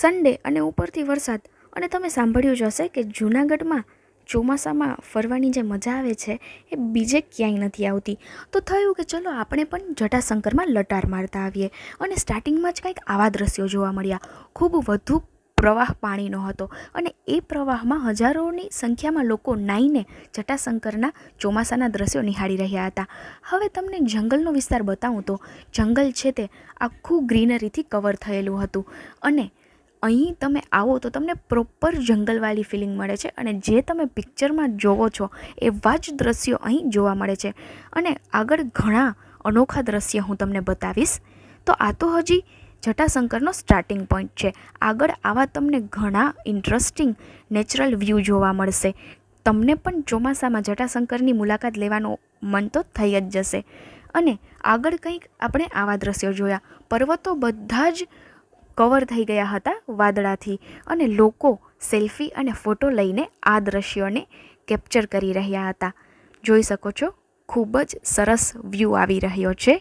Sunday અને ઉપરથી વરસાદ. અને તમે સાંભળ્યું જ હશે કે જૂનાગઢમાં ચોમાસામાં ફરવાની જે મજા આવે છે, એ બીજે ક્યાંય નથી આવતી. તો થયું કે ચલો આપણે પણ જટાશંકરમાં લટાર મારતા આવીએ. અને સ્ટાર્ટિંગમાં જ કંઈક આવા દ્રશ્યો જોવા મળ્યા. ખૂબ વધુ પ્રવાહ પાણીનો હતો. અને એ પ્રવાહમાં હજારોની સંખ્યામાં લોકો નાઈને જટાશંકરના ચોમાસાના દ્રશ્યો નિહાળી રહ્યા હતા. હવે તમને જંગલનો વિસ્તાર બતાવું તો જંગલ છે તે આખું ગ્રીનરીથી કવર થયેલું હતું. અને અહીં તમે આવો તો તમને પ્રોપર જંગલવાળી ફિલિંગ મળે છે અને જે તમે પિક્ચરમાં જોવો છો એવા જ દ્રશ્યો અહીં જોવા મળે છે. અને આગળ ઘણા અનોખા દ્રશ્ય હું તમને બતાવીશ. તો આ તો હજી જટાશંકરનો સ્ટાર્ટિંગ પોઈન્ટ છે. આગળ આવા તમને ઘણા ઇન્ટરેસ્ટિંગ નેચરલ વ્યૂ જોવા મળશે. તમને પણ ચોમાસામાં જટાશંકરની મુલાકાત લેવાનું મન તો થઈ જ જશે. અને આગળ કંઈક આપણે આવા દ્રશ્યો જોયા. પર્વતો બધા જ કવર થઈ ગયા હતા વાદળાથી અને લોકો સેલ્ફી અને ફોટો લઈને આ દ્રશ્યોને કેપ્ચર કરી રહ્યા હતા. જોઈ શકો છો, ખૂબ જ સરસ વ્યૂ આવી રહ્યો છે.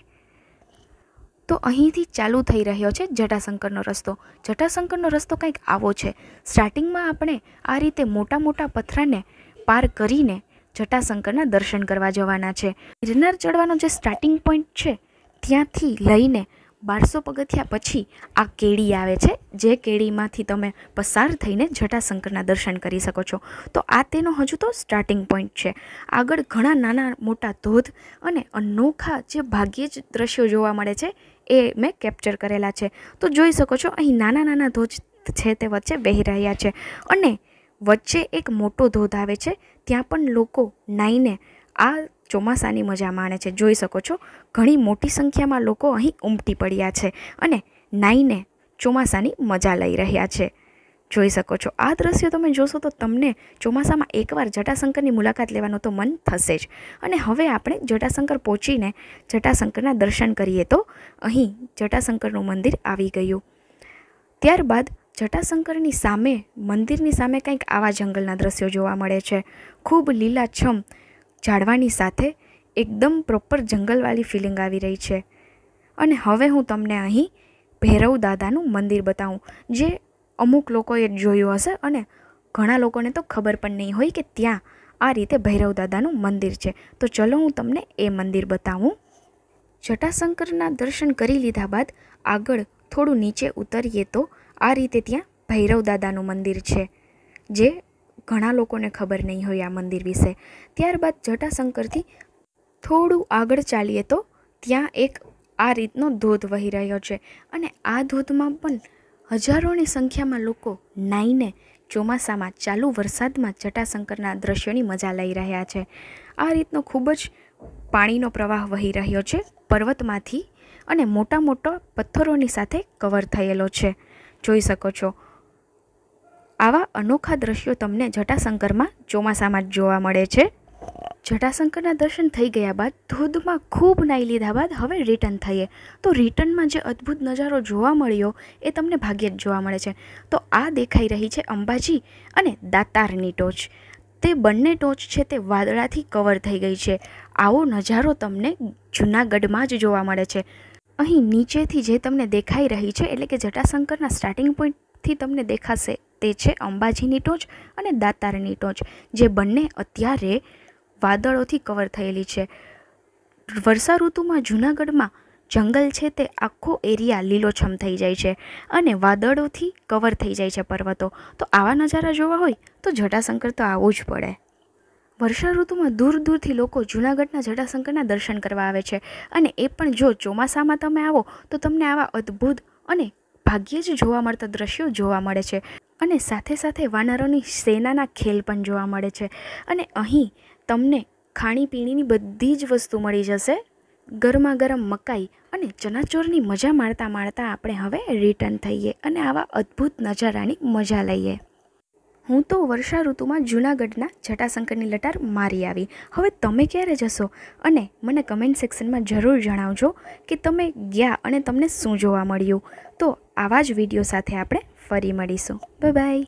તો અહીંથી ચાલુ થઈ રહ્યો છે જટાશંકરનો રસ્તો. જટાશંકરનો રસ્તો કંઈક આવો છે. સ્ટાર્ટિંગમાં આપણે આ રીતે મોટા મોટા પથરાને પાર કરીને જટાશંકરના દર્શન કરવા જવાના છે. ગિરનાર ચડવાનો જે સ્ટાર્ટિંગ પોઈન્ટ છે, ત્યાંથી લઈને બારસો પગથિયા પછી આ કેડી આવે છે, જે કેડીમાંથી તમે પસાર થઈને જટાશંકરના દર્શન કરી શકો છો. તો આ તેનો હજુ તો સ્ટાર્ટિંગ પોઈન્ટ છે. આગળ ઘણા નાના મોટા ધોધ અને અનોખા જે ભાગ્યે જ દ્રશ્યો જોવા મળે છે, એ મેં કેપ્ચર કરેલા છે. તો જોઈ શકો છો, અહીં નાના નાના ધોધ છે તે વચ્ચે વહી રહ્યા છે અને વચ્ચે એક મોટો ધોધ આવે છે, ત્યાં પણ લોકો નાઈને આ ચોમાસાની મજા માણે છે. જોઈ શકો છો, ઘણી મોટી સંખ્યામાં લોકો અહીં ઉમટી પડ્યા છે અને નાહીને ચોમાસાની મજા લઈ રહ્યા છે. જોઈ શકો છો, આ દ્રશ્યો તમે જોશો તો તમને ચોમાસામાં એકવાર જટાશંકરની મુલાકાત લેવાનું તો મન થશે જ. અને હવે આપણે જટાશંકર પહોંચીને જટાશંકરના દર્શન કરીએ તો અહીં જટાશંકરનું મંદિર આવી ગયું. ત્યારબાદ જટાશંકરની સામે, મંદિરની સામે કંઈક આવા જંગલના દ્રશ્યો જોવા મળે છે. ખૂબ લીલાછમ ઝાડવાની સાથે એકદમ પ્રોપર જંગલવાળી ફિલિંગ આવી રહી છે. અને હવે હું તમને અહીં ભૈરવ દાદાનું મંદિર બતાવું, જે અમુક લોકોએ જોયું હશે અને ઘણા લોકોને તો ખબર પણ નહીં હોય કે ત્યાં આ રીતે ભૈરવ દાદાનું મંદિર છે. તો ચલો હું તમને એ મંદિર બતાવું. જટાશંકરના દર્શન કરી લીધા બાદ આગળ થોડું નીચે ઉતરીએ તો આ રીતે ત્યાં ભૈરવ દાદાનું મંદિર છે, જે ઘણા લોકોને ખબર નહીં હોય આ મંદિર વિશે. ત્યારબાદ જટાશંકરથી થોડું આગળ ચાલીએ તો ત્યાં એક આ રીતનો ધોધ વહી રહ્યો છે અને આ ધોધમાં પણ હજારોની સંખ્યામાં લોકો નાઈને ચોમાસામાં, ચાલુ વરસાદમાં જટાશંકરના દ્રશ્યોની મજા લઈ રહ્યા છે. આ રીતનો ખૂબ જ પાણીનો પ્રવાહ વહી રહ્યો છે પર્વતમાંથી અને મોટા મોટા પથ્થરોની સાથે કવર થયેલો છે. જોઈ શકો છો આવા અનોખા દ્રશ્યો તમને જટાશંકરમાં ચોમાસામાં જ જોવા મળે છે. જટાશંકરના દર્શન થઈ ગયા બાદ ધોધમાં ખૂબ નાહી લીધા બાદ હવે રિટર્ન થઈએ. તો રિટર્નમાં જે અદ્ભુત નજારો જોવા મળ્યો એ તમને ભાગ્યે જ જોવા મળે છે. તો આ દેખાઈ રહી છે અંબાજી અને દાતારની ટોચ. તે બંને ટોચ છે તે વાદળાથી કવર થઈ ગઈ છે. આવો નજારો તમને જૂનાગઢમાં જ જોવા મળે છે. અહીં નીચેથી જે તમને દેખાઈ રહી છે એટલે કે જટાશંકરના સ્ટાર્ટિંગ પોઈન્ટથી તમને દેખાશે તે છે અંબાજીની ટોચ અને દાતારની ટોચ, જે બંને અત્યારે વાદળોથી કવર થયેલી છે. વર્ષા ઋતુમાં જૂનાગઢમાં જંગલ છે તે આખો એરિયા લીલોછમ થઈ જાય છે અને વાદળોથી કવર થઈ જાય છે પર્વતો. તો આવા નજારા જોવા હોય તો જટાશંકર તો આવવું જ પડે. વર્ષા ઋતુમાં દૂર દૂરથી લોકો જૂનાગઢના જટાશંકરના દર્શન કરવા આવે છે અને એ પણ જો ચોમાસામાં તમે આવો તો તમને આવા અદ્ભુત અને ભાગ્યે જ જોવા મળતા દ્રશ્યો જોવા મળે છે. અને સાથે સાથે વાનરોની સેનાના ખેલ પણ જોવા મળે છે. અને અહીં તમને ખાણીપીણીની બધી જ વસ્તુ મળી જશે. ગરમા ગરમ મકાઈ અને ચનાચોરની મજા માણતા માણતા આપણે હવે રિટર્ન થઈએ અને આવા અદ્ભુત નજારાની મજા લઈએ. હું તો વર્ષા ઋતુમાં જૂનાગઢના જટાશંકરની લટાર મારી આવી. હવે તમે ક્યારે જશો? અને મને કમેન્ટ સેક્શનમાં જરૂર જણાવજો કે તમે ગયા અને તમને શું જોવા મળ્યું? તો આવા જ વીડિયો સાથે આપણે ફરી મળીશું. બાય